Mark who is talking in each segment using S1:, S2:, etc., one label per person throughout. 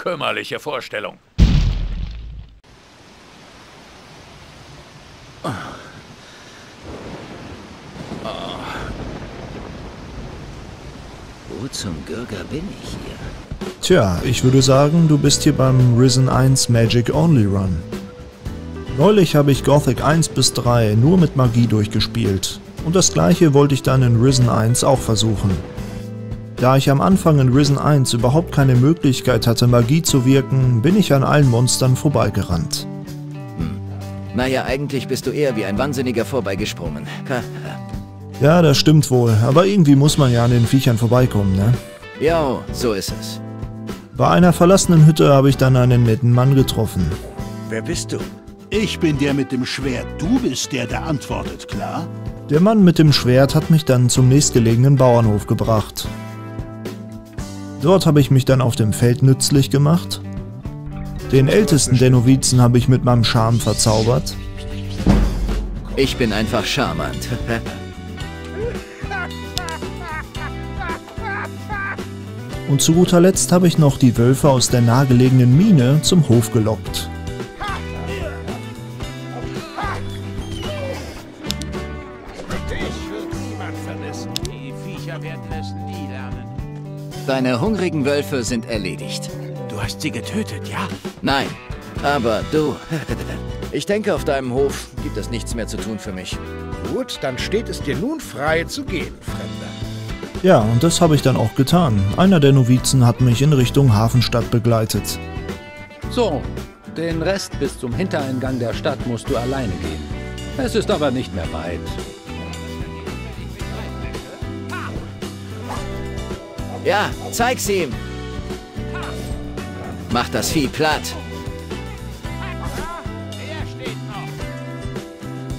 S1: Kümmerliche Vorstellung.
S2: Wo zum Gürger bin ich hier?
S3: Tja, ich würde sagen, du bist hier beim Risen 1 Magic Only Run. Neulich habe ich Gothic 1 bis 3 nur mit Magie durchgespielt. Und das gleiche wollte ich dann in Risen 1 auch versuchen. Da ich am Anfang in Risen 1 überhaupt keine Möglichkeit hatte, Magie zu wirken, bin ich an allen Monstern vorbeigerannt.
S2: Naja, eigentlich bist du eher wie ein Wahnsinniger vorbeigesprungen.
S3: Ja, das stimmt wohl, aber irgendwie muss man ja an den Viechern vorbeikommen, ne?
S2: ja, so ist es.
S3: Bei einer verlassenen Hütte habe ich dann einen netten Mann getroffen.
S4: Wer bist du?
S5: Ich bin der mit dem Schwert. Du bist der, der antwortet, klar?
S3: Der Mann mit dem Schwert hat mich dann zum nächstgelegenen Bauernhof gebracht. Dort habe ich mich dann auf dem Feld nützlich gemacht. Den ältesten der Novizen habe ich mit meinem Charme verzaubert.
S2: Ich bin einfach charmant.
S3: Und zu guter Letzt habe ich noch die Wölfe aus der nahegelegenen Mine zum Hof gelockt.
S1: Dich wird niemand vermissen. Die Viecher werden es nie lernen.
S2: Deine hungrigen Wölfe sind erledigt.
S4: Du hast sie getötet, ja?
S2: Nein, aber du. Ich denke, auf deinem Hof gibt es nichts mehr zu tun für mich.
S6: Gut, dann steht es dir nun frei zu gehen, Fremder.
S3: Ja, und das habe ich dann auch getan. Einer der Novizen hat mich in Richtung Hafenstadt begleitet.
S7: So, den Rest bis zum Hintereingang der Stadt musst du alleine gehen. Es ist aber nicht mehr weit.
S2: Ja, zeig's ihm. Mach das Vieh platt.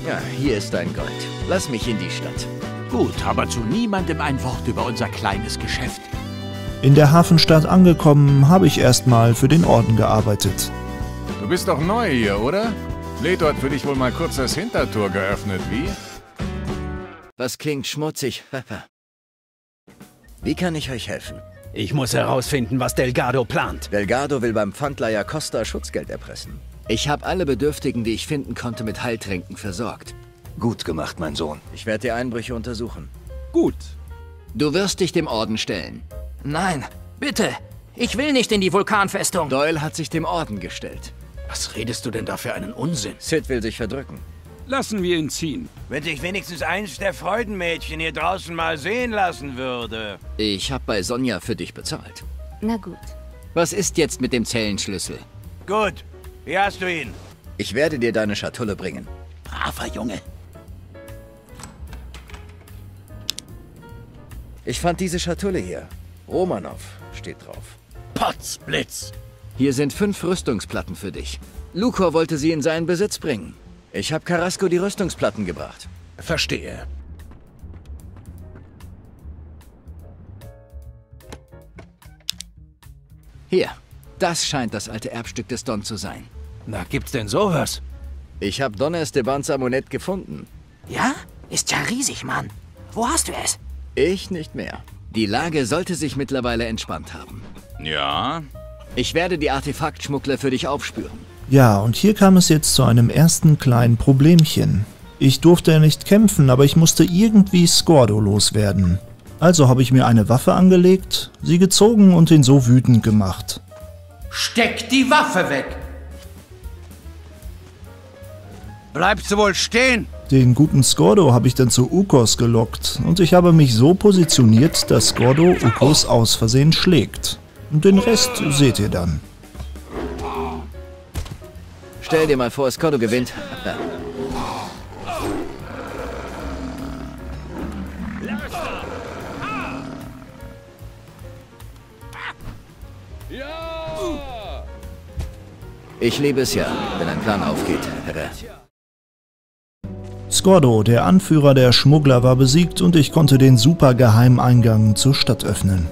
S2: Ja, hier ist dein Gold. Lass mich in die Stadt.
S4: Gut, aber zu niemandem ein Wort über unser kleines Geschäft.
S3: In der Hafenstadt angekommen, habe ich erstmal für den Orden gearbeitet.
S8: Du bist doch neu hier, oder? Leto hat für dich wohl mal kurz das Hintertor geöffnet, wie?
S2: Was klingt schmutzig? Wie kann ich euch helfen?
S6: Ich muss herausfinden, was Delgado plant.
S2: Delgado will beim Pfandleiher Costa Schutzgeld erpressen. Ich habe alle Bedürftigen, die ich finden konnte, mit Heiltränken versorgt.
S6: Gut gemacht, mein Sohn.
S2: Ich werde die Einbrüche untersuchen.
S6: Gut.
S2: Du wirst dich dem Orden stellen.
S9: Nein, bitte. Ich will nicht in die Vulkanfestung.
S2: Doyle hat sich dem Orden gestellt.
S6: Was redest du denn da für einen Unsinn?
S2: Sid will sich verdrücken.
S10: Lassen wir ihn ziehen.
S11: Wenn sich wenigstens eins der Freudenmädchen hier draußen mal sehen lassen würde.
S2: Ich habe bei Sonja für dich bezahlt.
S12: Na gut.
S2: Was ist jetzt mit dem Zellenschlüssel?
S11: Gut, hier hast du ihn.
S2: Ich werde dir deine Schatulle bringen.
S4: Braver Junge.
S2: Ich fand diese Schatulle hier. Romanov steht drauf.
S4: Potzblitz.
S2: Hier sind fünf Rüstungsplatten für dich. Lukor wollte sie in seinen Besitz bringen. Ich habe Carrasco die Rüstungsplatten gebracht.
S6: Verstehe.
S2: Hier, das scheint das alte Erbstück des Don zu sein.
S6: Na, gibt's denn sowas?
S2: Ich habe Don Estebans Amulett gefunden.
S9: Ja? Ist ja riesig, Mann. Wo hast du es?
S2: Ich nicht mehr. Die Lage sollte sich mittlerweile entspannt haben.
S8: Ja?
S2: Ich werde die Artefaktschmuggler für dich aufspüren.
S3: Ja, und hier kam es jetzt zu einem ersten kleinen Problemchen. Ich durfte ja nicht kämpfen, aber ich musste irgendwie Scordo loswerden. Also habe ich mir eine Waffe angelegt, sie gezogen und ihn so wütend gemacht.
S13: Steck die Waffe weg!
S11: Bleibst du wohl stehen?
S3: Den guten Scordo habe ich dann zu Ukos gelockt und ich habe mich so positioniert, dass Scordo Ukos aus Versehen schlägt. Und den Rest seht ihr dann.
S2: Stell dir mal vor, Scordo gewinnt. Ja. Ich liebe es ja, wenn ein Plan aufgeht, Herr.
S3: Scordo, der Anführer der Schmuggler, war besiegt und ich konnte den super Geheimeingang zur Stadt öffnen.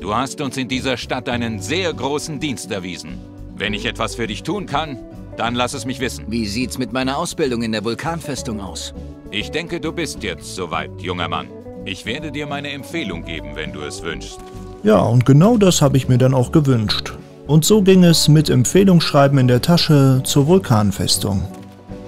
S1: Du hast uns in dieser Stadt einen sehr großen Dienst erwiesen. Wenn ich etwas für dich tun kann, dann lass es mich wissen.
S2: Wie sieht's mit meiner Ausbildung in der Vulkanfestung aus?
S1: Ich denke, du bist jetzt soweit, junger Mann. Ich werde dir meine Empfehlung geben, wenn du es wünschst.
S3: Ja, und genau das habe ich mir dann auch gewünscht. Und so ging es mit Empfehlungsschreiben in der Tasche zur Vulkanfestung.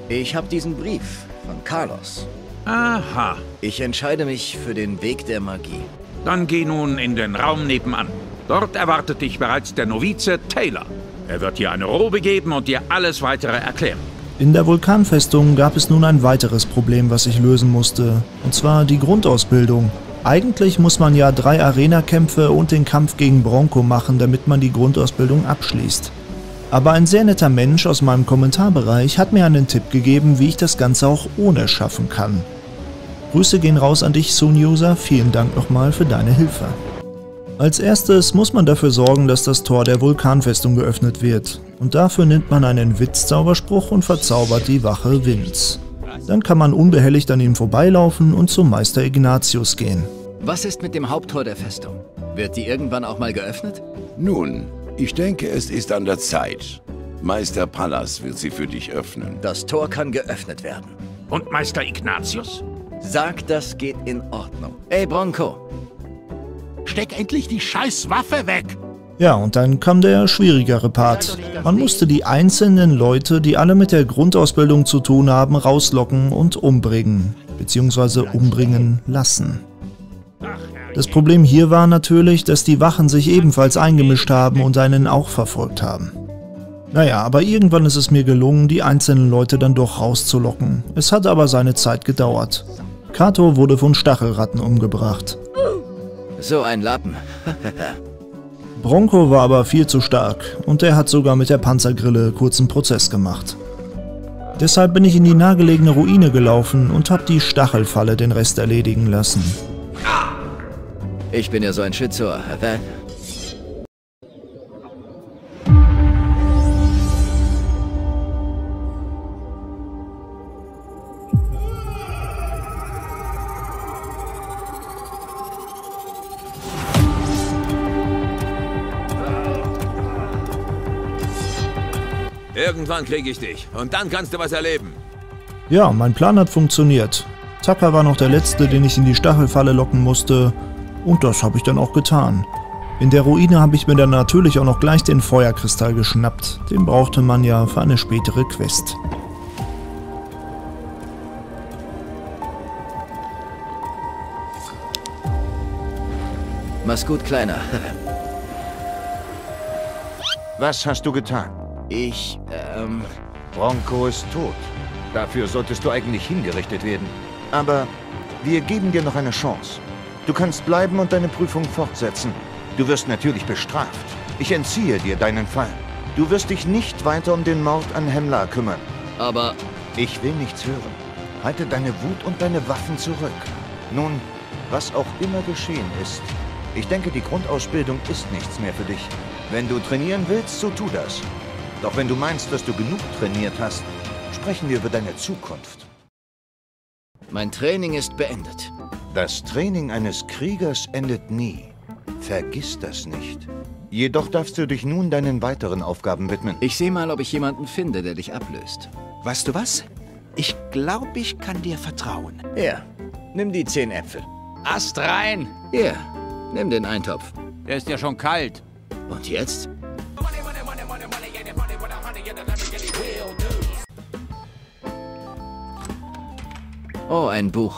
S2: Ich habe diesen Brief von Carlos.
S10: Aha.
S2: Ich entscheide mich für den Weg der Magie.
S10: Dann geh nun in den Raum nebenan. Dort erwartet dich bereits der Novize Taylor. Er wird dir eine Robe geben und dir alles weitere erklären.
S3: In der Vulkanfestung gab es nun ein weiteres Problem, was ich lösen musste, und zwar die Grundausbildung. Eigentlich muss man ja drei Arena-Kämpfe und den Kampf gegen Bronco machen, damit man die Grundausbildung abschließt. Aber ein sehr netter Mensch aus meinem Kommentarbereich hat mir einen Tipp gegeben, wie ich das Ganze auch ohne schaffen kann. Grüße gehen raus an dich, Sun-User, vielen Dank nochmal für deine Hilfe. Als erstes muss man dafür sorgen, dass das Tor der Vulkanfestung geöffnet wird. Und dafür nimmt man einen Witz-Zauberspruch und verzaubert die Wache Vince. Dann kann man unbehelligt an ihm vorbeilaufen und zum Meister Ignatius gehen.
S2: Was ist mit dem Haupttor der Festung? Wird die irgendwann auch mal geöffnet?
S12: Nun, ich denke, es ist an der Zeit. Meister Pallas wird sie für dich öffnen.
S2: Das Tor kann geöffnet werden.
S10: Und Meister Ignatius?
S2: Sag, das geht in Ordnung. Ey, Bronco,
S6: Steck endlich die scheiß Waffe weg!
S3: Ja, und dann kam der schwierigere Part. Man musste die einzelnen Leute, die alle mit der Grundausbildung zu tun haben, rauslocken und umbringen, beziehungsweise umbringen lassen. Das Problem hier war natürlich, dass die Wachen sich ebenfalls eingemischt haben und einen auch verfolgt haben. Naja, aber irgendwann ist es mir gelungen, die einzelnen Leute dann doch rauszulocken. Es hat aber seine Zeit gedauert. Kato wurde von Stachelratten umgebracht.
S2: So ein Lappen.
S3: Bronco war aber viel zu stark und er hat sogar mit der Panzergrille kurzen Prozess gemacht. Deshalb bin ich in die nahegelegene Ruine gelaufen und habe die Stachelfalle den Rest erledigen lassen.
S2: Ich bin ja so ein Schützer.
S1: Irgendwann kriege ich dich. Und dann kannst du was erleben.
S3: Ja, mein Plan hat funktioniert. Tucker war noch der Letzte, den ich in die Stachelfalle locken musste. Und das habe ich dann auch getan. In der Ruine habe ich mir dann natürlich auch noch gleich den Feuerkristall geschnappt. Den brauchte man ja für eine spätere Quest.
S2: Mach's gut, Kleiner.
S14: Was hast du getan?
S2: Ich, ähm...
S14: Bronco ist tot. Dafür solltest du eigentlich hingerichtet werden. Aber wir geben dir noch eine Chance. Du kannst bleiben und deine Prüfung fortsetzen. Du wirst natürlich bestraft. Ich entziehe dir deinen Fall. Du wirst dich nicht weiter um den Mord an Hemlar kümmern.
S2: Aber...
S14: Ich will nichts hören. Halte deine Wut und deine Waffen zurück. Nun, was auch immer geschehen ist, ich denke, die Grundausbildung ist nichts mehr für dich. Wenn du trainieren willst, so tu das. Doch wenn du meinst, dass du genug trainiert hast, sprechen wir über deine Zukunft.
S2: Mein Training ist beendet.
S14: Das Training eines Kriegers endet nie. Vergiss das nicht. Jedoch darfst du dich nun deinen weiteren Aufgaben widmen.
S2: Ich sehe mal, ob ich jemanden finde, der dich ablöst.
S6: Weißt du was? Ich glaube, ich kann dir vertrauen.
S2: Hier, nimm die zehn Äpfel.
S4: Ast rein!
S2: Hier, nimm den Eintopf.
S4: Der ist ja schon kalt.
S2: Und jetzt? Oh, ein Buch.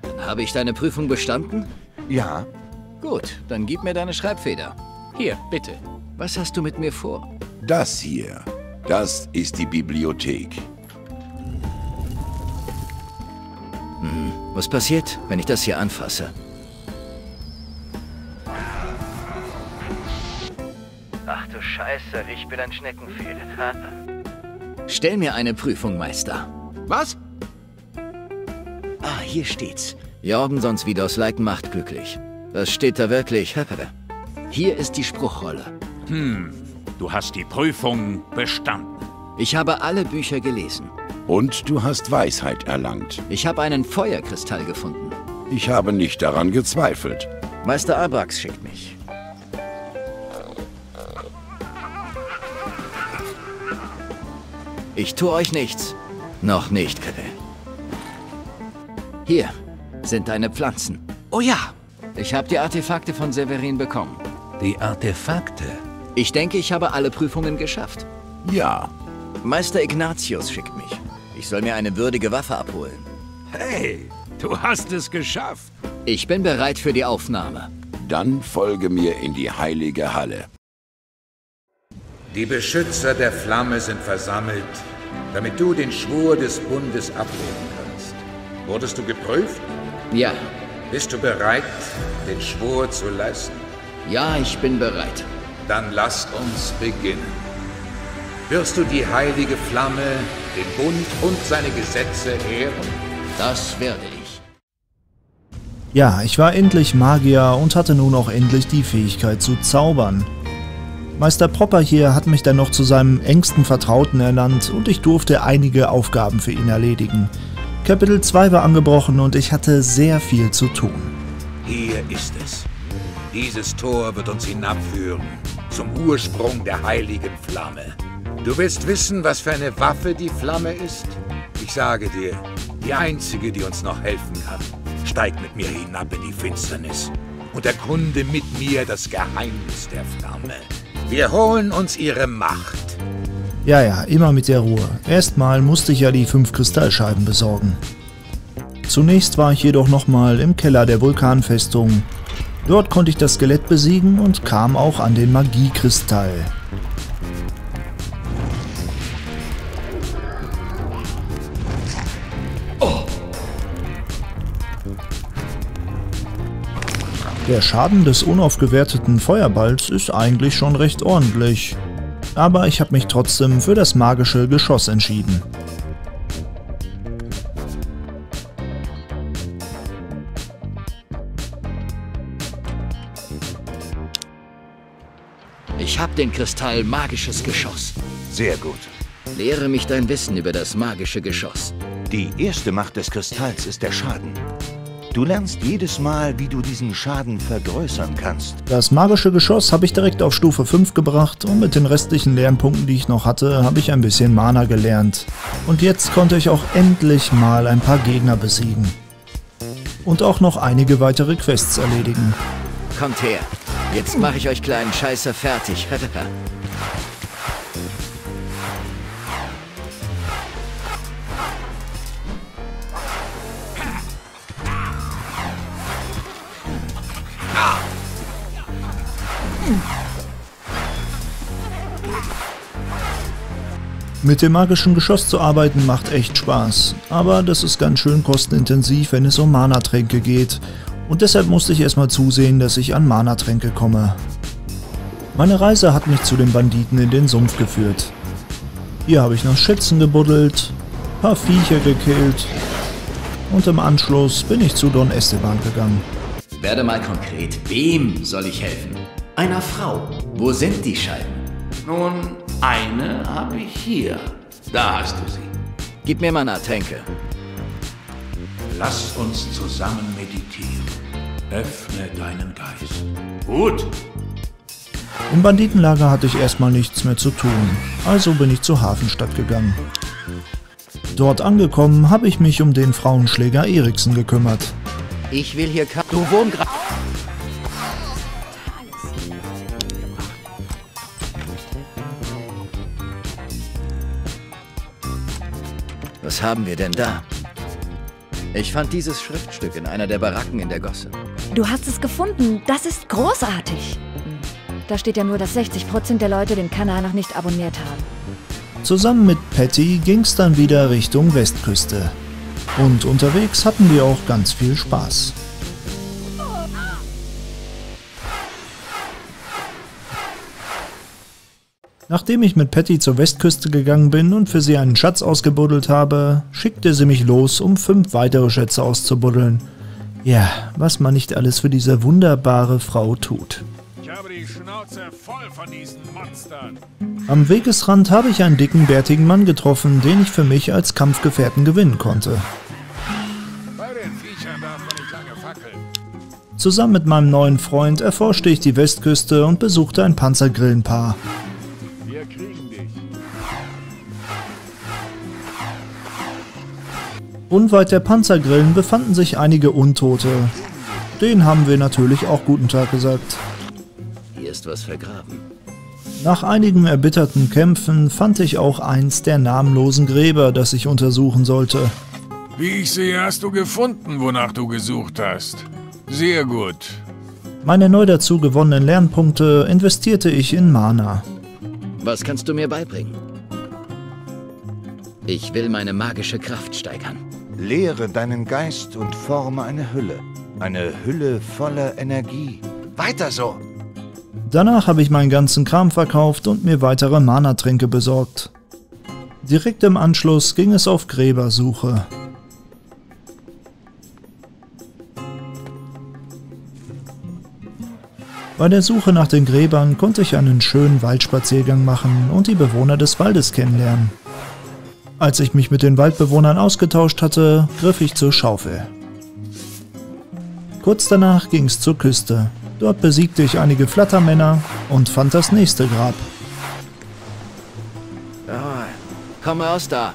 S2: Dann habe ich deine Prüfung bestanden?
S14: Ja.
S2: Gut, dann gib mir deine Schreibfeder.
S4: Hier, bitte.
S2: Was hast du mit mir vor?
S12: Das hier, das ist die Bibliothek.
S2: Hm, was passiert, wenn ich das hier anfasse? Ach du Scheiße, ich bin ein Schneckenfehl. Stell mir eine Prüfung, Meister.
S6: Was?
S2: Hier steht's. Jorgensons Vidors Like macht glücklich. Das steht da wirklich. Hier ist die Spruchrolle.
S10: Hm, du hast die Prüfung bestanden.
S2: Ich habe alle Bücher gelesen.
S12: Und du hast Weisheit erlangt.
S2: Ich habe einen Feuerkristall gefunden.
S12: Ich habe nicht daran gezweifelt.
S2: Meister Abrax schickt mich. Ich tue euch nichts. Noch nicht, Kette. Hier sind deine Pflanzen.
S6: Oh ja,
S2: Ich habe die Artefakte von Severin bekommen.
S4: Die Artefakte?
S2: Ich denke, ich habe alle Prüfungen geschafft.
S12: Ja.
S2: Meister Ignatius schickt mich. Ich soll mir eine würdige Waffe abholen.
S11: Hey, du hast es geschafft.
S2: Ich bin bereit für die Aufnahme.
S12: Dann folge mir in die heilige Halle.
S15: Die Beschützer der Flamme sind versammelt, damit du den Schwur des Bundes ablegen kannst. Wurdest du geprüft?
S2: Ja.
S15: Bist du bereit, den Schwur zu leisten?
S2: Ja, ich bin bereit.
S15: Dann lasst uns beginnen. Wirst du die heilige Flamme, den Bund und seine Gesetze ehren?
S2: Das werde ich.
S3: Ja, ich war endlich Magier und hatte nun auch endlich die Fähigkeit zu zaubern. Meister Propper hier hat mich dann noch zu seinem engsten Vertrauten ernannt und ich durfte einige Aufgaben für ihn erledigen. Kapitel 2 war angebrochen und ich hatte sehr viel zu tun.
S15: Hier ist es. Dieses Tor wird uns hinabführen zum Ursprung der heiligen Flamme. Du willst wissen, was für eine Waffe die Flamme ist? Ich sage dir, die einzige, die uns noch helfen kann. Steig mit mir hinab in die Finsternis und erkunde mit mir das Geheimnis der Flamme. Wir holen uns ihre Macht.
S3: Ja, ja, immer mit der Ruhe. Erstmal musste ich ja die fünf Kristallscheiben besorgen. Zunächst war ich jedoch nochmal im Keller der Vulkanfestung. Dort konnte ich das Skelett besiegen und kam auch an den Magiekristall. Der Schaden des unaufgewerteten Feuerballs ist eigentlich schon recht ordentlich. Aber ich habe mich trotzdem für das magische Geschoss entschieden.
S2: Ich hab den Kristall Magisches Geschoss.
S14: Sehr gut.
S2: Lehre mich dein Wissen über das magische Geschoss.
S14: Die erste Macht des Kristalls ist der Schaden. Du lernst jedes Mal, wie du diesen Schaden vergrößern kannst.
S3: Das magische Geschoss habe ich direkt auf Stufe 5 gebracht und mit den restlichen Lernpunkten, die ich noch hatte, habe ich ein bisschen Mana gelernt. Und jetzt konnte ich auch endlich mal ein paar Gegner besiegen. Und auch noch einige weitere Quests erledigen.
S2: Kommt her. Jetzt mache ich euch kleinen Scheißer fertig.
S3: Mit dem magischen Geschoss zu arbeiten macht echt Spaß, aber das ist ganz schön kostenintensiv, wenn es um Mana-Tränke geht und deshalb musste ich erstmal zusehen, dass ich an Mana-Tränke komme. Meine Reise hat mich zu den Banditen in den Sumpf geführt. Hier habe ich nach Schätzen gebuddelt, paar Viecher gekillt und im Anschluss bin ich zu Don Esteban gegangen.
S2: Werde mal konkret. Wem soll ich helfen? Einer Frau. Wo sind die Scheiben?
S13: Nun, eine habe ich hier. Da hast du sie.
S2: Gib mir Mana-Tränke.
S13: Lass uns zusammen meditieren. Öffne deinen Geist. Gut.
S3: Im Banditenlager hatte ich erstmal nichts mehr zu tun, also bin ich zur Hafenstadt gegangen. Dort angekommen, habe ich mich um den Frauenschläger Eriksen gekümmert.
S2: Ich will hier ka Du wohnst gerade. Was haben wir denn da? Ich fand dieses Schriftstück in einer der Baracken in der Gosse.
S16: Du hast es gefunden. Das ist großartig. Da steht ja nur, dass 60% der Leute den Kanal noch nicht abonniert haben.
S3: Zusammen mit Patty ging's dann wieder Richtung Westküste. Und unterwegs hatten wir auch ganz viel Spaß. Nachdem ich mit Patty zur Westküste gegangen bin und für sie einen Schatz ausgebuddelt habe, schickte sie mich los, um fünf weitere Schätze auszubuddeln. Ja, was man nicht alles für diese wunderbare Frau tut.
S8: Ich habe die Schnauze voll von diesen Monstern.
S3: Am Wegesrand habe ich einen dicken, bärtigen Mann getroffen, den ich für mich als Kampfgefährten gewinnen konnte.
S8: Bei den Viechern darf man nicht lange fackeln.
S3: Zusammen mit meinem neuen Freund erforschte ich die Westküste und besuchte ein Panzergrillenpaar. Unweit der Panzergrillen befanden sich einige Untote. Den haben wir natürlich auch guten Tag gesagt.
S2: Hier ist was vergraben.
S3: Nach einigen erbitterten Kämpfen fand ich auch eins der namenlosen Gräber, das ich untersuchen sollte.
S8: Wie ich sehe, hast du gefunden, wonach du gesucht hast. Sehr gut.
S3: Meine neu dazu gewonnenen Lernpunkte investierte ich in Mana.
S2: Was kannst du mir beibringen? Ich will meine magische Kraft steigern.
S14: Lehre deinen Geist und forme eine Hülle. Eine Hülle voller Energie. Weiter so!
S3: Danach habe ich meinen ganzen Kram verkauft und mir weitere Mana-Tränke besorgt. Direkt im Anschluss ging es auf Gräbersuche. Bei der Suche nach den Gräbern konnte ich einen schönen Waldspaziergang machen und die Bewohner des Waldes kennenlernen. Als ich mich mit den Waldbewohnern ausgetauscht hatte, griff ich zur Schaufel. Kurz danach ging es zur Küste. Dort besiegte ich einige Flattermänner und fand das nächste Grab.
S2: Oh, komm raus da.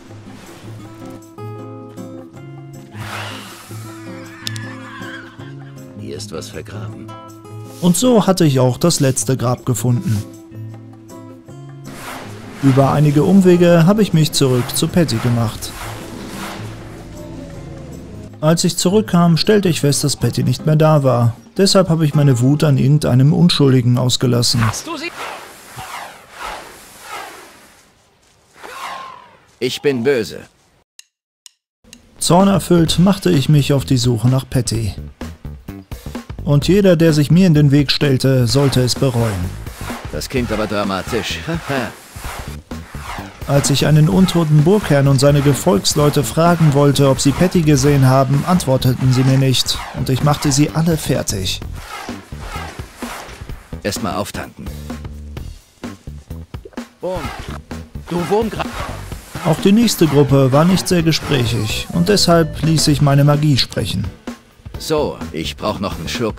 S2: Hier ist was vergraben.
S3: Und so hatte ich auch das letzte Grab gefunden. Über einige Umwege habe ich mich zurück zu Patty gemacht. Als ich zurückkam, stellte ich fest, dass Patty nicht mehr da war. Deshalb habe ich meine Wut an irgendeinem Unschuldigen ausgelassen.
S2: Ich bin böse.
S3: Zornerfüllt machte ich mich auf die Suche nach Patty. Und jeder, der sich mir in den Weg stellte, sollte es bereuen.
S2: Das klingt aber dramatisch.
S3: Als ich einen untoten Burgherrn und seine Gefolgsleute fragen wollte, ob sie Patty gesehen haben, antworteten sie mir nicht und ich machte sie alle fertig.
S2: Erstmal auftanken. Wurm. Du Wurmgra...
S3: Auch die nächste Gruppe war nicht sehr gesprächig und deshalb ließ ich meine Magie sprechen.
S2: So, ich brauch noch einen Schluck.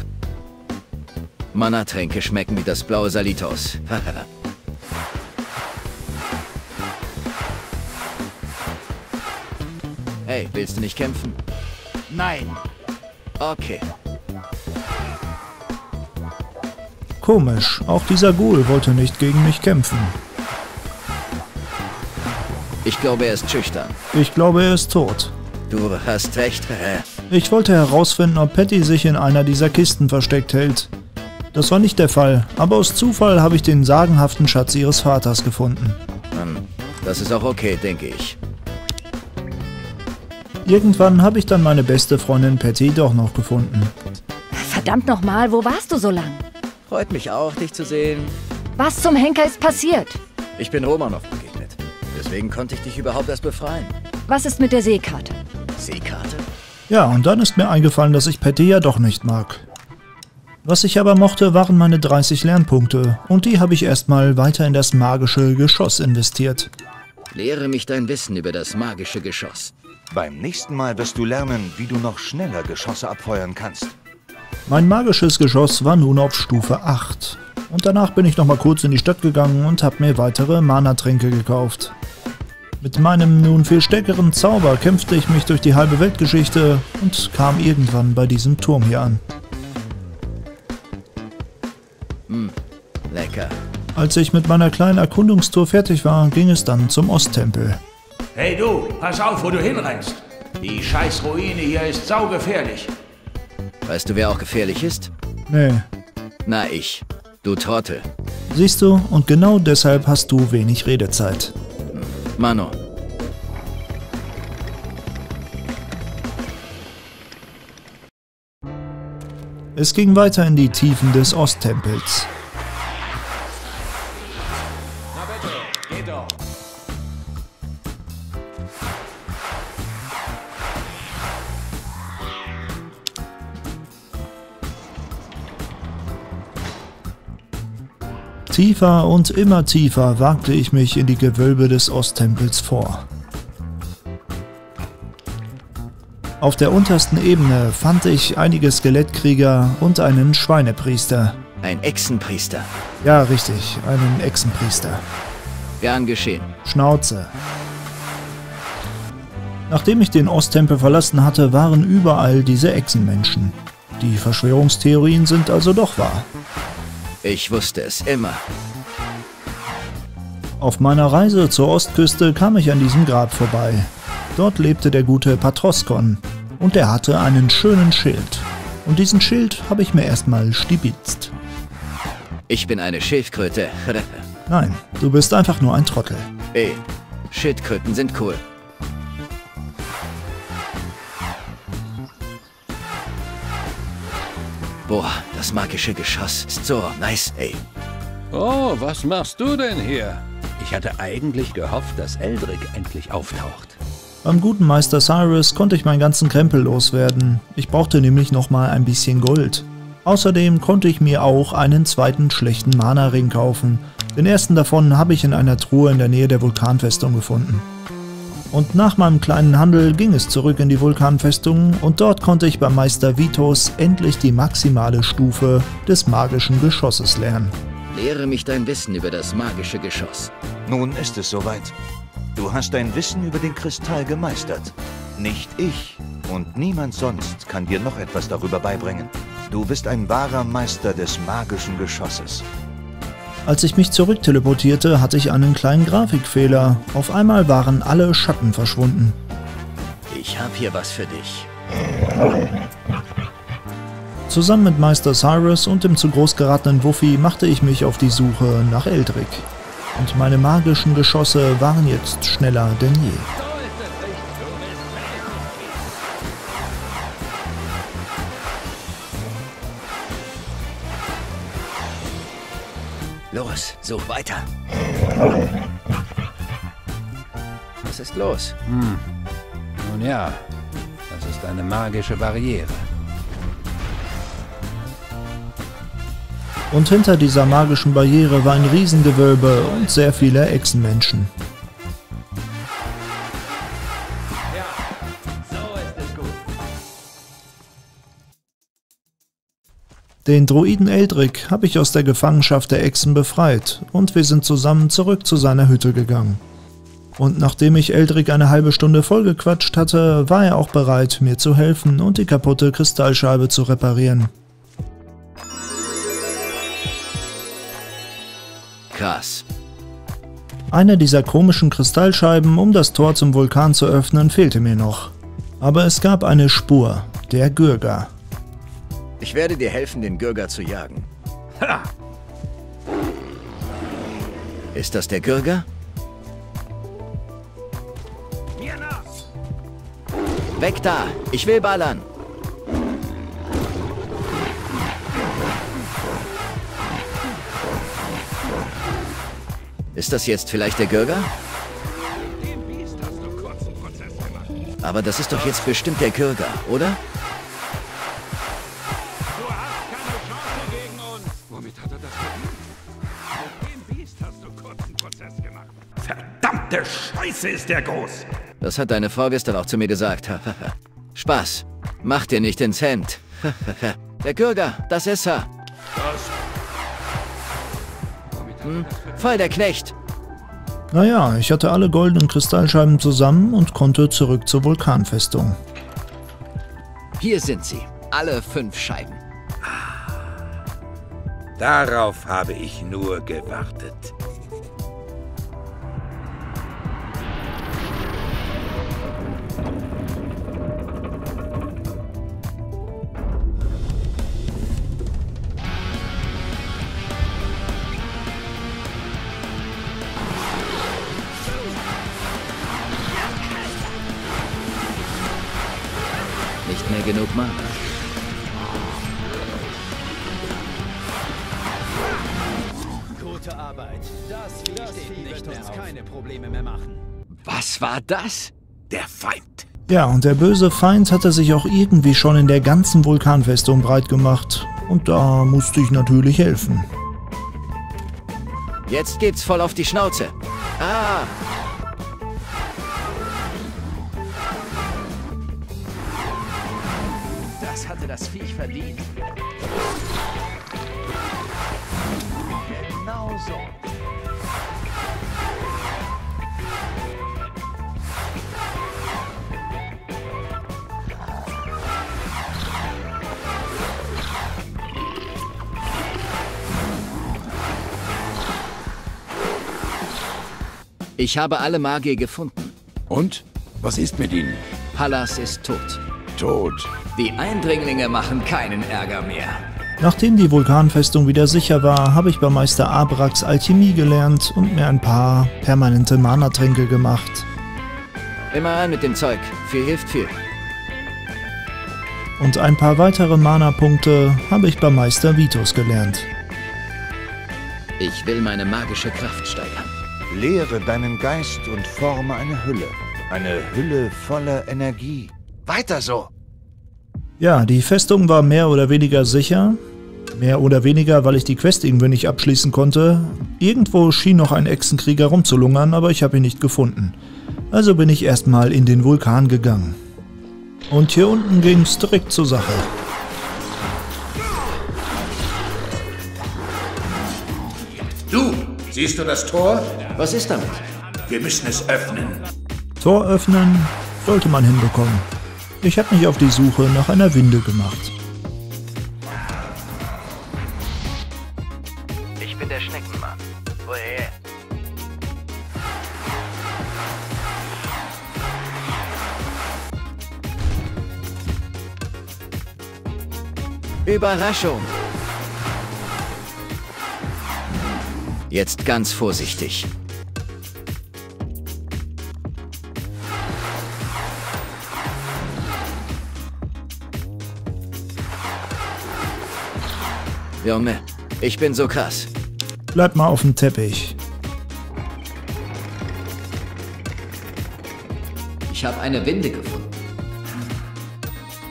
S2: Mana-Tränke schmecken wie das blaue Salitos. hey, willst du nicht kämpfen?
S6: Nein.
S2: Okay.
S3: Komisch, auch dieser Ghoul wollte nicht gegen mich kämpfen.
S2: Ich glaube, er ist schüchtern.
S3: Ich glaube, er ist tot.
S2: Du hast recht.
S3: Ich wollte herausfinden, ob Patty sich in einer dieser Kisten versteckt hält. Das war nicht der Fall, aber aus Zufall habe ich den sagenhaften Schatz ihres Vaters gefunden.
S2: Mann, das ist auch okay, denke ich.
S3: Irgendwann habe ich dann meine beste Freundin Patty doch noch gefunden.
S16: Verdammt nochmal, wo warst du so lang?
S2: Freut mich auch, dich zu sehen.
S16: Was zum Henker ist passiert?
S2: Ich bin Romanov begegnet. Deswegen konnte ich dich überhaupt erst befreien.
S16: Was ist mit der Seekarte?
S2: Seekarte?
S3: Ja, und dann ist mir eingefallen, dass ich Patty ja doch nicht mag. Was ich aber mochte, waren meine 30 Lernpunkte und die habe ich erstmal weiter in das magische Geschoss investiert.
S2: Lehre mich dein Wissen über das magische Geschoss.
S14: Beim nächsten Mal wirst du lernen, wie du noch schneller Geschosse abfeuern kannst.
S3: Mein magisches Geschoss war nun auf Stufe 8. Und danach bin ich nochmal kurz in die Stadt gegangen und habe mir weitere Mana-Tränke gekauft. Mit meinem nun viel stärkeren Zauber kämpfte ich mich durch die halbe Weltgeschichte und kam irgendwann bei diesem Turm hier an.
S2: Hm, lecker.
S3: Als ich mit meiner kleinen Erkundungstour fertig war, ging es dann zum Osttempel.
S11: Hey du, pass auf, wo du hinrennst. Die scheiß Ruine hier ist saugefährlich.
S2: Weißt du, wer auch gefährlich ist?
S3: Nee.
S2: Na ich. Du Trottel.
S3: Siehst du, und genau deshalb hast du wenig Redezeit.
S2: Mano.
S3: Es ging weiter in die Tiefen des Osttempels. Tiefer und immer tiefer wagte ich mich in die Gewölbe des Osttempels vor. Auf der untersten Ebene fand ich einige Skelettkrieger und einen Schweinepriester.
S2: Ein Echsenpriester.
S3: Ja, richtig, einen Echsenpriester.
S2: Gern geschehen.
S3: Schnauze. Nachdem ich den Osttempel verlassen hatte, waren überall diese Echsenmenschen. Die Verschwörungstheorien sind also doch wahr.
S2: Ich wusste es immer.
S3: Auf meiner Reise zur Ostküste kam ich an diesem Grab vorbei. Dort lebte der gute Patroskon und er hatte einen schönen Schild. Und diesen Schild habe ich mir erstmal stibitzt.
S2: Ich bin eine Schildkröte.
S3: Nein, du bist einfach nur ein Trottel.
S2: Ey, Schildkröten sind cool. Boah, das magische Geschoss ist so nice, ey.
S7: Oh, was machst du denn hier? Ich hatte eigentlich gehofft, dass Eldrick endlich auftaucht.
S3: Beim guten Meister Cyrus konnte ich meinen ganzen Krempel loswerden. Ich brauchte nämlich nochmal ein bisschen Gold. Außerdem konnte ich mir auch einen zweiten schlechten Mana-Ring kaufen. Den ersten davon habe ich in einer Truhe in der Nähe der Vulkanfestung gefunden. Und nach meinem kleinen Handel ging es zurück in die Vulkanfestung und dort konnte ich beim Meister Vitos endlich die maximale Stufe des magischen Geschosses lernen.
S2: Lehre mich dein Wissen über das magische Geschoss.
S14: Nun ist es soweit. Du hast dein Wissen über den Kristall gemeistert. Nicht ich und niemand sonst kann dir noch etwas darüber beibringen. Du bist ein wahrer Meister des magischen Geschosses.
S3: Als ich mich zurückteleportierte, hatte ich einen kleinen Grafikfehler. Auf einmal waren alle Schatten verschwunden.
S2: Ich hab hier was für dich.
S3: Zusammen mit Meister Cyrus und dem zu groß geratenen Wuffy machte ich mich auf die Suche nach Eldrick. Und meine magischen Geschosse waren jetzt schneller denn je.
S2: Los, such weiter. Was ist los?
S7: Hm. Nun ja, das ist eine magische Barriere.
S3: Und hinter dieser magischen Barriere war ein Riesengewölbe und sehr viele Echsenmenschen. Den Druiden Eldrick habe ich aus der Gefangenschaft der Echsen befreit und wir sind zusammen zurück zu seiner Hütte gegangen. Und nachdem ich Eldrick eine halbe Stunde vollgequatscht hatte, war er auch bereit, mir zu helfen und die kaputte Kristallscheibe zu reparieren.
S2: Krass.
S3: Eine dieser komischen Kristallscheiben, um das Tor zum Vulkan zu öffnen, fehlte mir noch. Aber es gab eine Spur, der Gürger.
S2: Ich werde dir helfen, den Gürger zu jagen. Ha! Ist das der Gürger? Weg da! Ich will ballern! Ist das jetzt vielleicht der Gürger? Aber das ist doch jetzt bestimmt der Gürger, oder?
S10: Verdammte Scheiße ist der groß!
S2: Das hat deine Frau gestern auch zu mir gesagt. Spaß. Mach dir nicht ins Hemd. der Gürger, das ist er. Hm, voll der Knecht.
S3: Naja, ich hatte alle goldenen Kristallscheiben zusammen und konnte zurück zur Vulkanfestung.
S2: Hier sind sie, alle fünf Scheiben.
S15: Darauf habe ich nur gewartet.
S2: War das?
S15: Der Feind.
S3: Ja, und der böse Feind hatte sich auch irgendwie schon in der ganzen Vulkanfestung breit gemacht. Und da musste ich natürlich helfen.
S2: Jetzt geht's voll auf die Schnauze. Ah!
S17: Das hatte das Viech verdient. Genau so.
S2: Ich habe alle Magier gefunden.
S12: Und? Was ist mit ihnen?
S2: Pallas ist tot.
S12: Tot.
S2: Die Eindringlinge machen keinen Ärger mehr.
S3: Nachdem die Vulkanfestung wieder sicher war, habe ich bei Meister Abrax Alchemie gelernt und mir ein paar permanente Mana-Tränke gemacht.
S2: Immer rein mit dem Zeug. Viel hilft viel.
S3: Und ein paar weitere Mana-Punkte habe ich bei Meister Vitus gelernt.
S2: Ich will meine magische Kraft steigern.
S14: Lehre deinen Geist und forme eine Hülle. Eine Hülle voller Energie. Weiter so!
S3: Ja, die Festung war mehr oder weniger sicher. Mehr oder weniger, weil ich die Quest irgendwie nicht abschließen konnte. Irgendwo schien noch ein Echsenkrieger rumzulungern, aber ich habe ihn nicht gefunden. Also bin ich erstmal in den Vulkan gegangen. Und hier unten ging's direkt zur Sache.
S11: Siehst du das Tor?
S2: Was ist damit?
S11: Wir müssen es öffnen.
S3: Tor öffnen sollte man hinbekommen. Ich habe mich auf die Suche nach einer Winde gemacht.
S2: Ich bin der Schneckenmann. Woher? Überraschung. Jetzt ganz vorsichtig. Junge, ich bin so krass.
S3: Bleib mal auf dem Teppich.
S2: Ich habe eine Winde gefunden.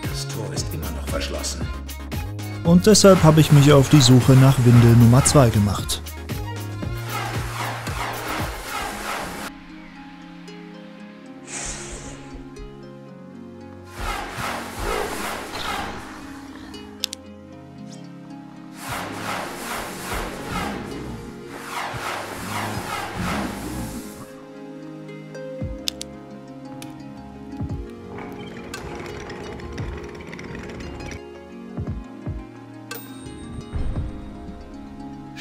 S11: Das Tor ist immer noch verschlossen.
S3: Und deshalb habe ich mich auf die Suche nach Winde Nummer 2 gemacht.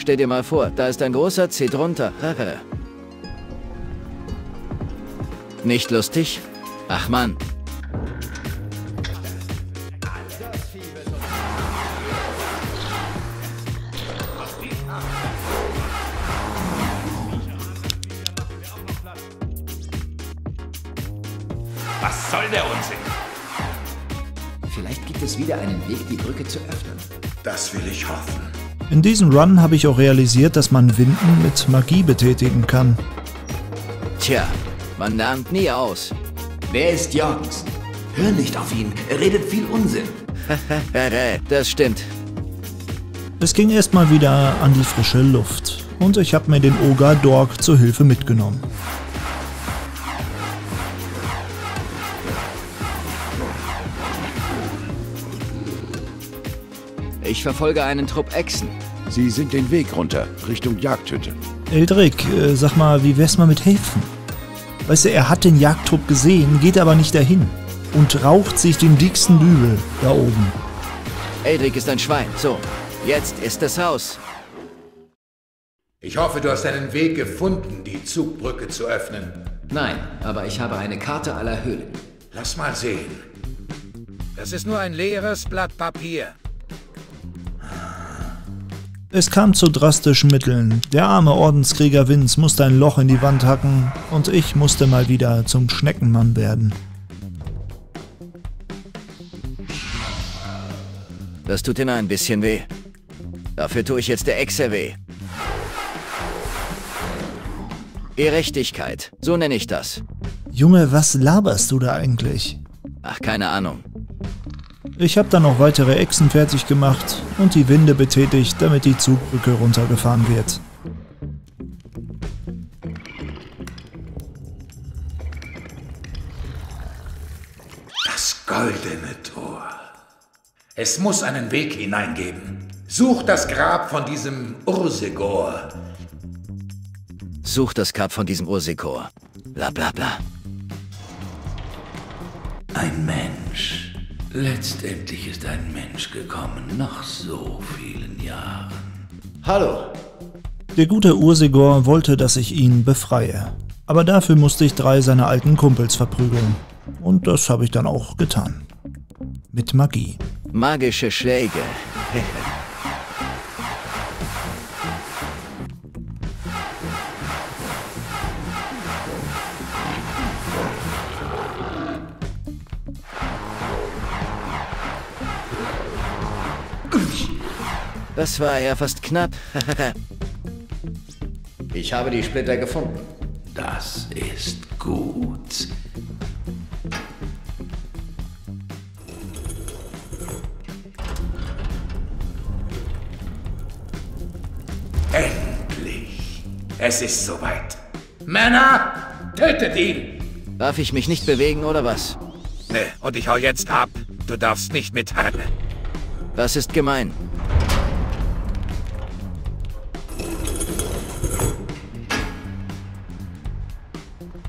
S2: Stell dir mal vor, da ist ein großer C drunter. Nicht lustig? Ach Mann.
S11: Was soll der Unsinn?
S9: Vielleicht gibt es wieder einen Weg, die Brücke zu öffnen.
S11: Das will ich hoffen.
S3: In diesem Run habe ich auch realisiert, dass man Winden mit Magie betätigen kann.
S2: Tja, man lernt nie aus.
S4: Wer ist Jorgensen? Hör nicht auf ihn, er redet viel Unsinn.
S2: das stimmt.
S3: Es ging erstmal wieder an die frische Luft und ich habe mir den Oger Dork zur Hilfe mitgenommen.
S2: Ich verfolge einen Trupp Echsen.
S12: Sie sind den Weg runter, Richtung Jagdhütte.
S3: Eldrick, äh, sag mal, wie wär's mal mit helfen? Weißt du, er hat den Jagdtrupp gesehen, geht aber nicht dahin und raucht sich den dicksten Dübel da oben.
S2: Eldrick ist ein Schwein. So, jetzt ist das Haus.
S11: Ich hoffe, du hast einen Weg gefunden, die Zugbrücke zu öffnen.
S9: Nein, aber ich habe eine Karte aller Höhlen.
S11: Lass mal sehen.
S15: Das ist nur ein leeres Blatt Papier.
S3: Es kam zu drastischen Mitteln. Der arme Ordenskrieger Vince musste ein Loch in die Wand hacken und ich musste mal wieder zum Schneckenmann werden.
S2: Das tut immer ein bisschen weh. Dafür tue ich jetzt der Echse weh. Gerechtigkeit, so nenne ich das.
S3: Junge, was laberst du da eigentlich?
S2: Ach, keine Ahnung.
S3: Ich habe dann noch weitere Echsen fertig gemacht und die Winde betätigt, damit die Zugbrücke runtergefahren wird.
S11: Das goldene Tor. Es muss einen Weg hineingeben. Such das Grab von diesem Ursegor.
S2: Such das Grab von diesem Ursekor. Bla bla bla.
S13: Ein Mensch. Letztendlich ist ein Mensch gekommen, nach so vielen Jahren.
S9: Hallo.
S3: Der gute Ursegor wollte, dass ich ihn befreie. Aber dafür musste ich drei seiner alten Kumpels verprügeln. Und das habe ich dann auch getan. Mit Magie.
S2: Magische Schläge. Das war ja fast knapp.
S18: ich habe die Splitter gefunden.
S13: Das ist gut. Endlich. Es ist soweit. Männer, tötet ihn!
S2: Darf ich mich nicht bewegen oder was?
S15: Ne, und ich hau jetzt ab. Du darfst nicht mithalten.
S2: Das ist gemein.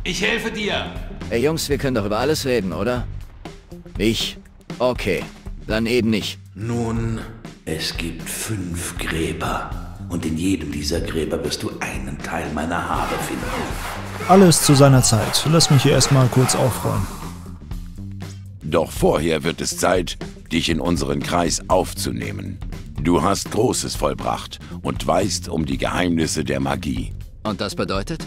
S1: Ich helfe dir.
S2: Ey Jungs, wir können doch über alles reden, oder? Ich? Okay. Dann eben nicht.
S13: Nun, es gibt fünf Gräber. Und in jedem dieser Gräber wirst du einen Teil meiner Habe finden.
S3: Alles zu seiner Zeit. Lass mich hier erstmal kurz aufräumen.
S12: Doch vorher wird es Zeit, dich in unseren Kreis aufzunehmen. Du hast Großes vollbracht und weißt um die Geheimnisse der Magie.
S2: Und das bedeutet?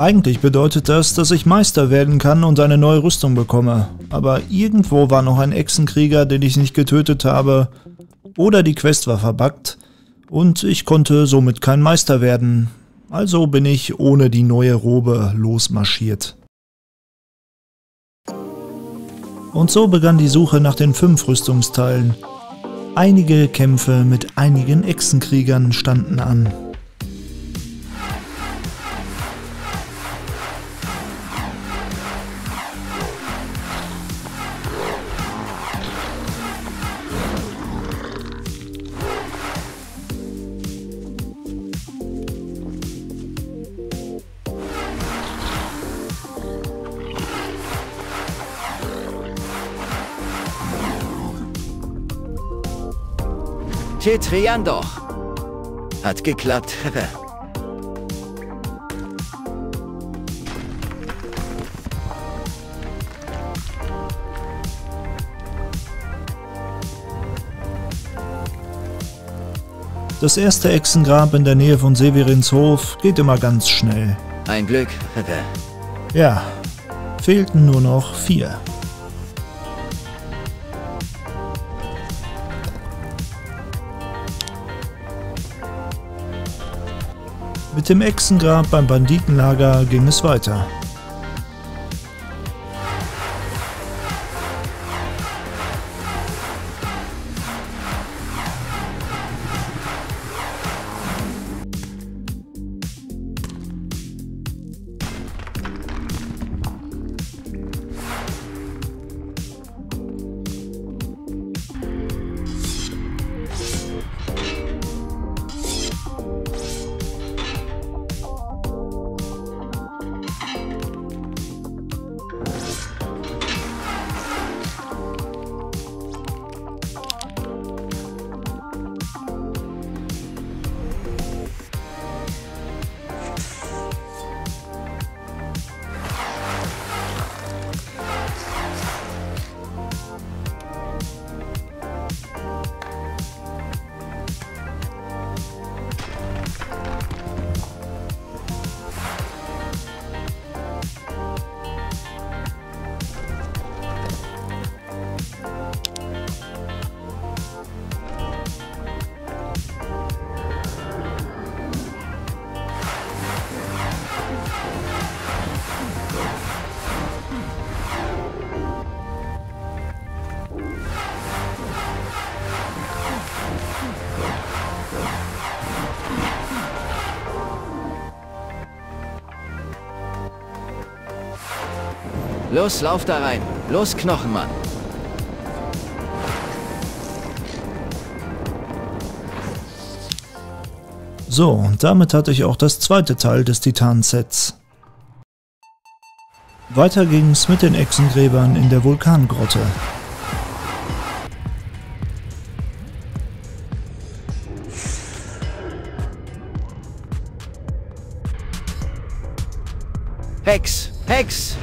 S3: Eigentlich bedeutet das, dass ich Meister werden kann und eine neue Rüstung bekomme. Aber irgendwo war noch ein Echsenkrieger, den ich nicht getötet habe. Oder die Quest war verbuggt. Und ich konnte somit kein Meister werden. Also bin ich ohne die neue Robe losmarschiert. Und so begann die Suche nach den fünf Rüstungsteilen. Einige Kämpfe mit einigen Echsenkriegern standen an.
S2: Tetrian doch. Hat geklappt.
S3: Das erste Echsengrab in der Nähe von Severins Hof geht immer ganz schnell.
S2: Ein Glück.
S3: ja, fehlten nur noch vier. Mit dem Echsengrab beim Banditenlager ging es weiter.
S2: Los, lauf da rein. Los, Knochenmann.
S3: So, und damit hatte ich auch das zweite Teil des Titan-Sets. Weiter ging's mit den Echsengräbern in der Vulkangrotte.
S2: Hex! Hex!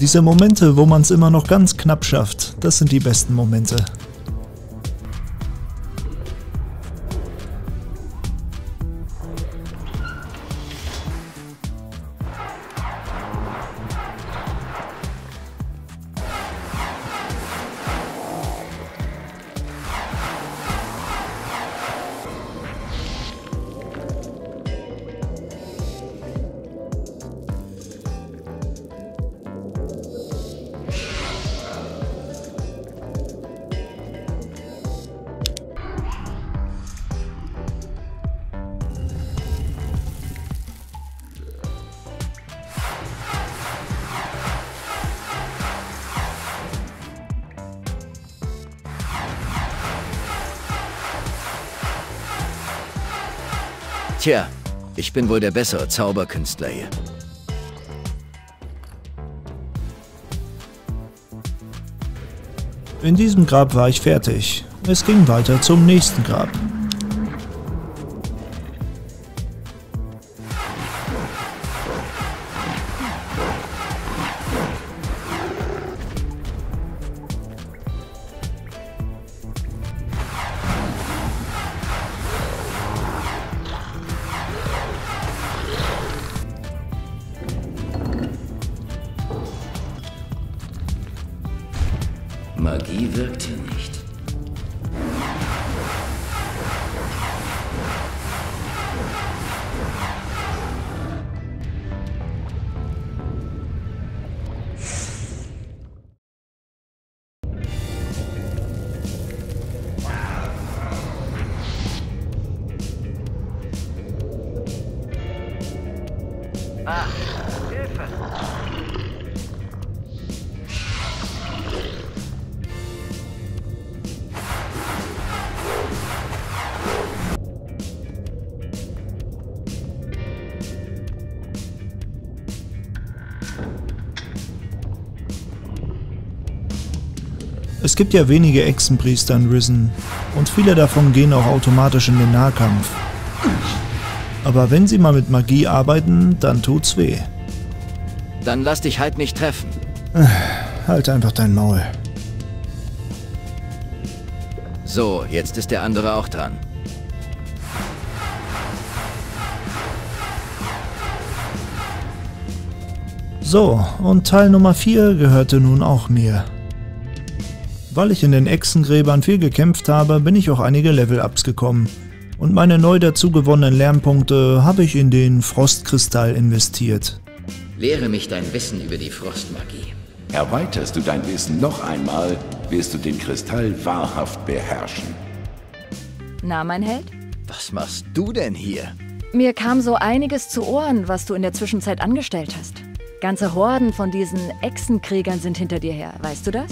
S3: Diese Momente, wo man es immer noch ganz knapp schafft, das sind die besten Momente.
S2: Tja, ich bin wohl der bessere Zauberkünstler hier.
S3: In diesem Grab war ich fertig. Es ging weiter zum nächsten Grab. Gibt ja wenige Echsenpriester in Risen und viele davon gehen auch automatisch in den Nahkampf. Aber wenn sie mal mit Magie arbeiten, dann tut's weh.
S2: Dann lass dich halt nicht treffen.
S3: Halt einfach dein Maul.
S2: So, jetzt ist der andere auch dran.
S3: So, und Teil Nummer 4 gehörte nun auch mir. Weil ich in den Echsengräbern viel gekämpft habe, bin ich auch einige Level-Ups gekommen. Und meine neu dazugewonnenen Lernpunkte habe ich in den Frostkristall investiert.
S18: Lehre mich dein Wissen über die Frostmagie.
S12: Erweiterst du dein Wissen noch einmal, wirst du den Kristall wahrhaft beherrschen.
S16: Na, mein Held?
S2: Was machst du denn hier?
S16: Mir kam so einiges zu Ohren, was du in der Zwischenzeit angestellt hast. Ganze Horden von diesen Echsenkriegern sind hinter dir her, weißt du das?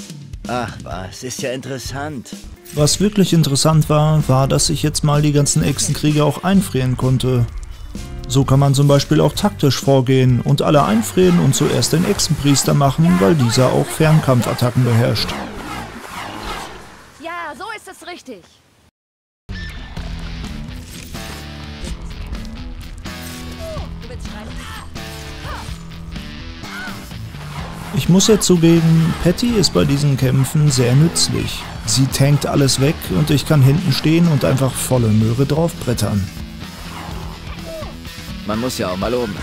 S2: Ach was, ist ja interessant.
S3: Was wirklich interessant war, war, dass ich jetzt mal die ganzen Echsenkrieger auch einfrieren konnte. So kann man zum Beispiel auch taktisch vorgehen und alle einfrieren und zuerst den Echsenpriester machen, weil dieser auch Fernkampfattacken beherrscht.
S16: Ja, so ist es richtig.
S3: Ich muss ja zugeben, Patty ist bei diesen Kämpfen sehr nützlich. Sie tankt alles weg und ich kann hinten stehen und einfach volle Möhre draufbrettern.
S2: Man muss ja auch mal oben.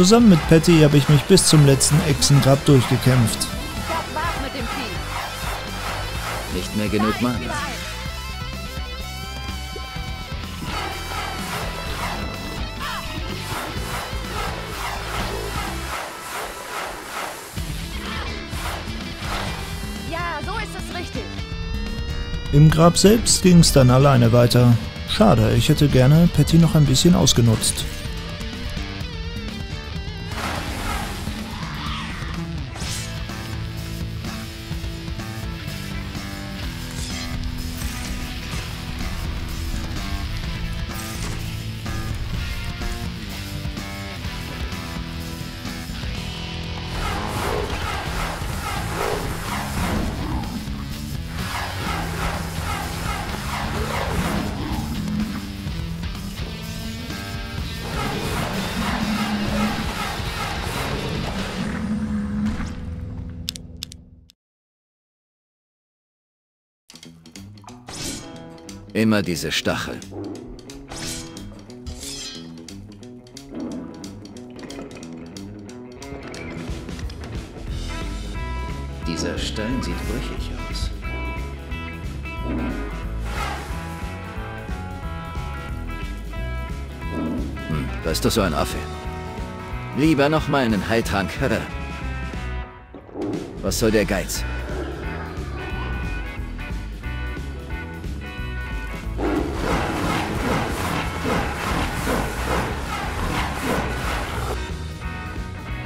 S3: Zusammen mit Patty habe ich mich bis zum letzten Echsengrab durchgekämpft.
S2: Nicht mehr genug Mana.
S3: Im Grab selbst ging es dann alleine weiter. Schade, ich hätte gerne Patty noch ein bisschen ausgenutzt.
S2: Immer diese Stachel.
S18: Dieser Stein sieht brüchig aus.
S2: Hm, da ist doch so ein Affe. Lieber noch mal einen Heiltrank. Was soll der Geiz?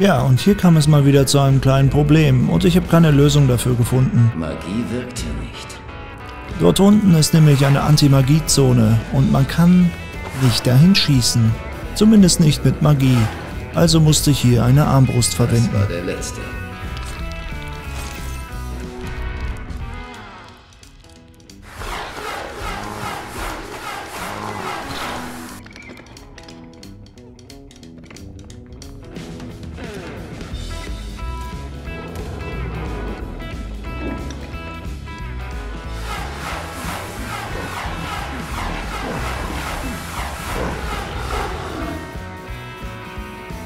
S3: Ja, und hier kam es mal wieder zu einem kleinen Problem und ich habe keine Lösung dafür gefunden.
S18: Magie wirkt hier nicht.
S3: Dort unten ist nämlich eine Anti-Magie-Zone und man kann nicht dahin schießen. Zumindest nicht mit Magie. Also musste ich hier eine Armbrust verwenden.
S18: Das war der letzte.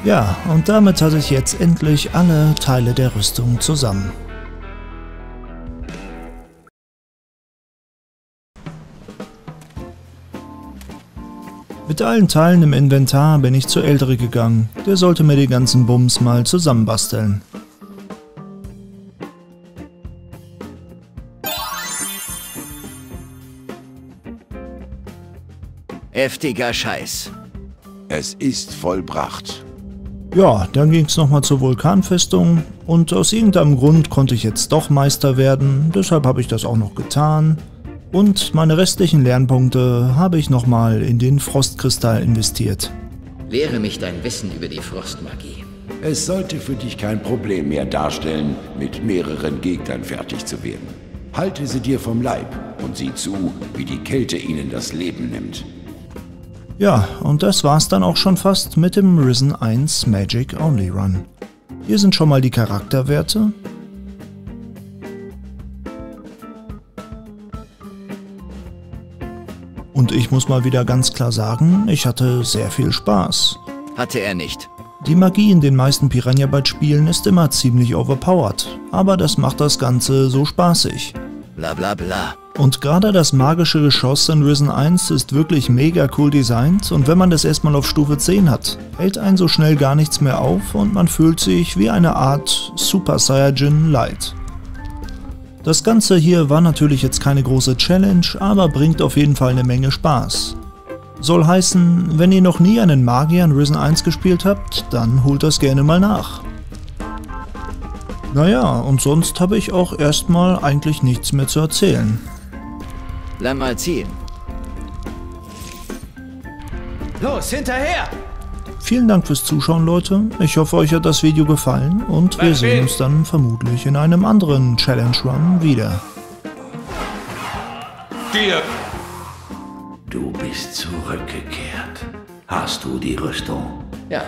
S3: Ja, und damit hatte ich jetzt endlich alle Teile der Rüstung zusammen. Mit allen Teilen im Inventar bin ich zu Ältere gegangen. Der sollte mir die ganzen Bums mal zusammenbasteln.
S2: Heftiger Scheiß.
S12: Es ist vollbracht.
S3: Ja, dann ging es nochmal zur Vulkanfestung und aus irgendeinem Grund konnte ich jetzt doch Meister werden, deshalb habe ich das auch noch getan. Und meine restlichen Lernpunkte habe ich nochmal in den Frostkristall investiert.
S18: Lehre mich dein Wissen über die Frostmagie.
S12: Es sollte für dich kein Problem mehr darstellen, mit mehreren Gegnern fertig zu werden. Halte sie dir vom Leib und sieh zu, wie die Kälte ihnen das Leben nimmt.
S3: Ja, und das war's dann auch schon fast mit dem Risen 1 Magic Only Run. Hier sind schon mal die Charakterwerte. Und ich muss mal wieder ganz klar sagen, ich hatte sehr viel Spaß.
S2: Hatte er nicht.
S3: Die Magie in den meisten Piranha Bytes Spielen ist immer ziemlich overpowered, aber das macht das Ganze so spaßig.
S2: Bla bla bla.
S3: Und gerade das magische Geschoss in Risen 1 ist wirklich mega cool designt und wenn man das erstmal auf Stufe 10 hat, hält einen so schnell gar nichts mehr auf und man fühlt sich wie eine Art Super Saiyajin Light. Das Ganze hier war natürlich jetzt keine große Challenge, aber bringt auf jeden Fall eine Menge Spaß. Soll heißen, wenn ihr noch nie einen Magier in Risen 1 gespielt habt, dann holt das gerne mal nach. Naja, und sonst habe ich auch erstmal eigentlich nichts mehr zu erzählen.
S2: Lass mal ziehen.
S17: Los, hinterher!
S3: Vielen Dank fürs Zuschauen, Leute. Ich hoffe, euch hat das Video gefallen und wir sehen uns dann vermutlich in einem anderen Challenge Run wieder.
S11: Dir!
S13: Du bist zurückgekehrt. Hast du die Rüstung?
S18: Ja,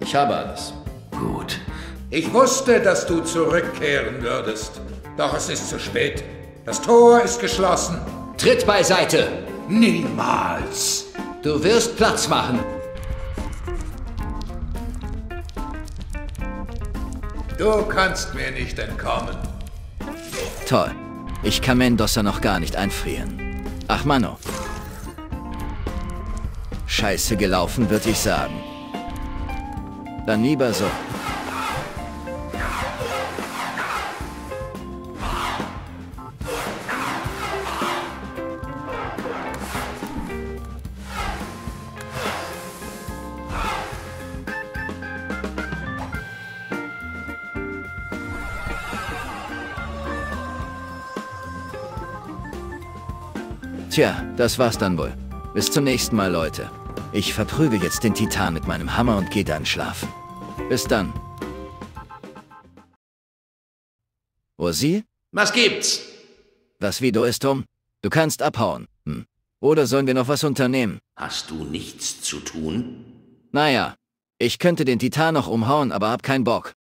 S18: ich habe alles.
S13: Gut.
S15: Ich wusste, dass du zurückkehren würdest. Doch es ist zu spät. Das Tor ist geschlossen.
S18: Tritt beiseite!
S15: Niemals!
S18: Du wirst Platz machen.
S15: Du kannst mir nicht entkommen.
S2: Toll. Ich kann Mendoza noch gar nicht einfrieren. Ach, Mano. Scheiße gelaufen, würde ich sagen. Dann lieber so. Tja, das war's dann wohl. Bis zum nächsten Mal, Leute. Ich verprügel jetzt den Titan mit meinem Hammer und gehe dann schlafen. Bis dann. Ursi?
S13: Was gibt's?
S2: Was wie du ist, Tom? Du kannst abhauen. Hm. Oder sollen wir noch was unternehmen?
S13: Hast du nichts zu tun?
S2: Naja, ich könnte den Titan noch umhauen, aber hab keinen Bock.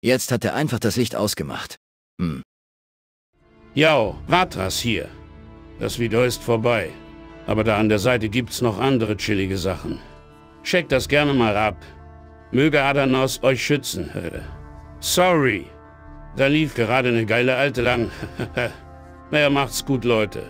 S2: Jetzt hat er einfach das Licht ausgemacht. Hm.
S19: Yo, Vatras hier. Das Video ist vorbei. Aber da an der Seite gibt's noch andere chillige Sachen. Checkt das gerne mal ab. Möge Adanos euch schützen. Sorry. Da lief gerade eine geile Alte lang. naja, macht's gut, Leute.